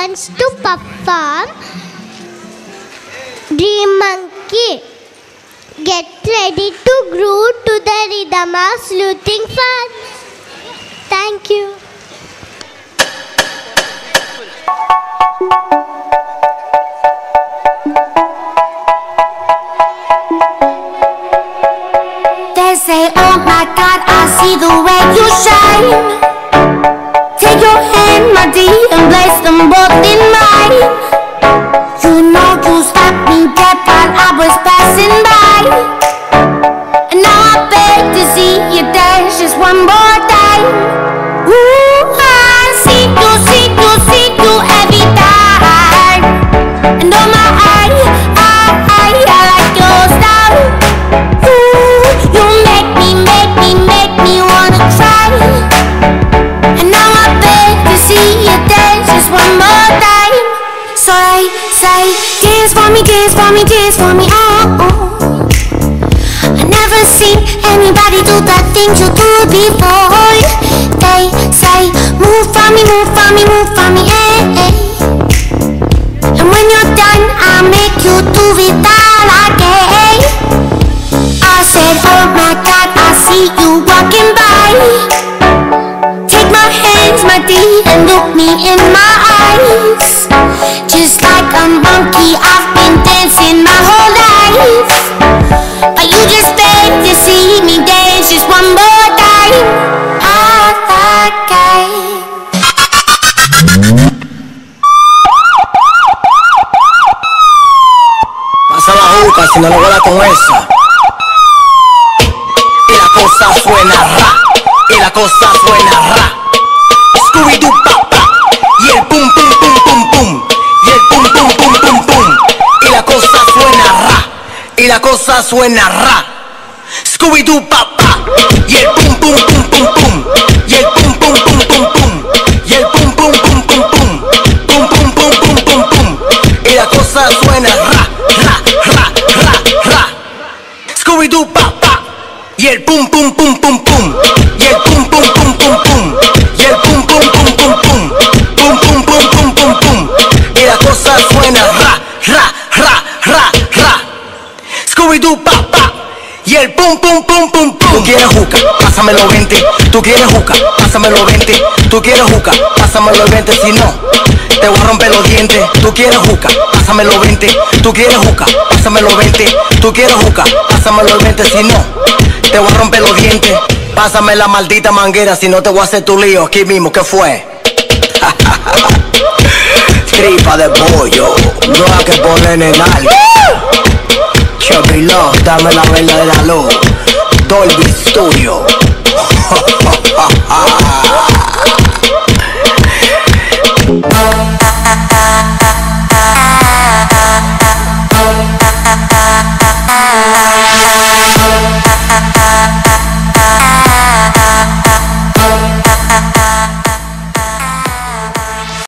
wants to perform Dream Monkey. Get ready to groove to the rhythm of sleuthing fun. Thank you. They say, oh my God, I see the way you shine. Take your hand, my dear, and place them you dance just one more time. Ooh, I see you, see you, see you every time. And oh my, I, I, I, I like your style. Ooh, you make me, make me, make me wanna try. And now I beg to see you dance just one more time. So I say, dance for me, dance for me, dance for me, the things you do before. They say, move for me, move for me, move for me, eh, eh. And when you're done, I'll make you do it all again. I said, oh my God, I see you walking by. Take my hands, my dear, and look me in my eyes. Just like a monkey, I've been dancing my whole life. But you just beg to see me No lo vuela con esa. Y la cosa suena ra. Y la cosa suena ra. Scooby Doo pa pa. Y el pum pum pum pum pum. Y el pum pum pum pum pum. Y la cosa suena ra. Y la cosa suena ra. Scooby Doo pa pa. Y el pum pum pum. El pum pum pum pum pum. Y el pum pum pum pum pum. Y el pum pum pum pum pum. Pum pum pum pum pum pum. Y la cosa suena ra, ra, ra, ra, ra. Scooby Doo pa pa. Y el pum pum pum pum pum. Tú quieres juca, pásamelo 20. Tú quieres juca, pásamelo 20. Tú quieres juca, pásamelo 20. Si no, te voy a romper los dientes. Tú quieres juca, pásamelo 20. Tú quieres juca, pásamelo 20. Tú quieres juca, pásamelo 20. Si no, te voy a romper los dientes. Pásame la maldita manguera, si no te voy a hacer tu lío aquí mismo. ¿Qué fue? Tripa de pollo, no hay que ponerle nada. Chubby Love, dame la vela de la luz. Dolby Studio.